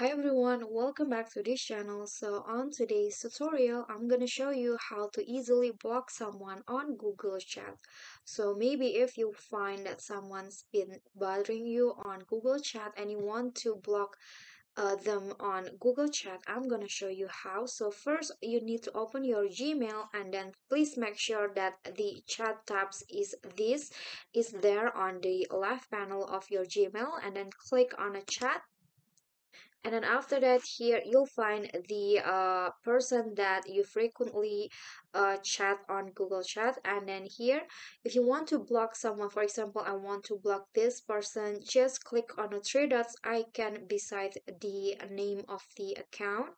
Hi everyone, welcome back to this channel. So on today's tutorial, I'm gonna show you how to easily block someone on Google Chat. So maybe if you find that someone's been bothering you on Google Chat and you want to block uh, them on Google Chat, I'm gonna show you how. So first you need to open your Gmail and then please make sure that the chat tabs is this is there on the left panel of your Gmail and then click on a chat and then after that here you'll find the uh, person that you frequently uh, chat on google chat. And then here if you want to block someone for example i want to block this person just click on the three dots icon beside the name of the account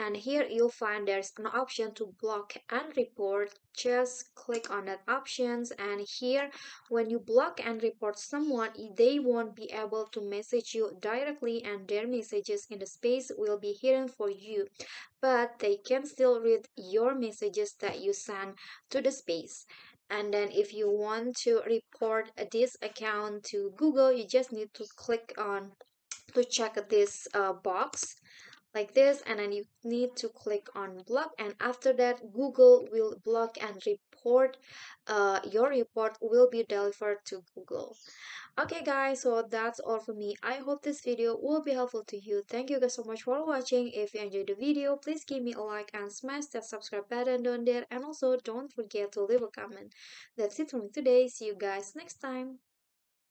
and here you'll find there's an option to block and report. Just click on that options. And here when you block and report someone they won't be able to message you directly and their messages in the space will be hidden for you. But they can still read your messages that you send to the space. And then if you want to report this account to google you just need to click on to check this uh, box like this and then you need to click on block and after that google will block and report uh, your report will be delivered to google. Okay guys so that's all for me. I hope this video will be helpful to you. Thank you guys so much for watching. If you enjoyed the video please give me a like and smash that subscribe button down there. And also don't forget to leave a comment. That's it for me today. See you guys next time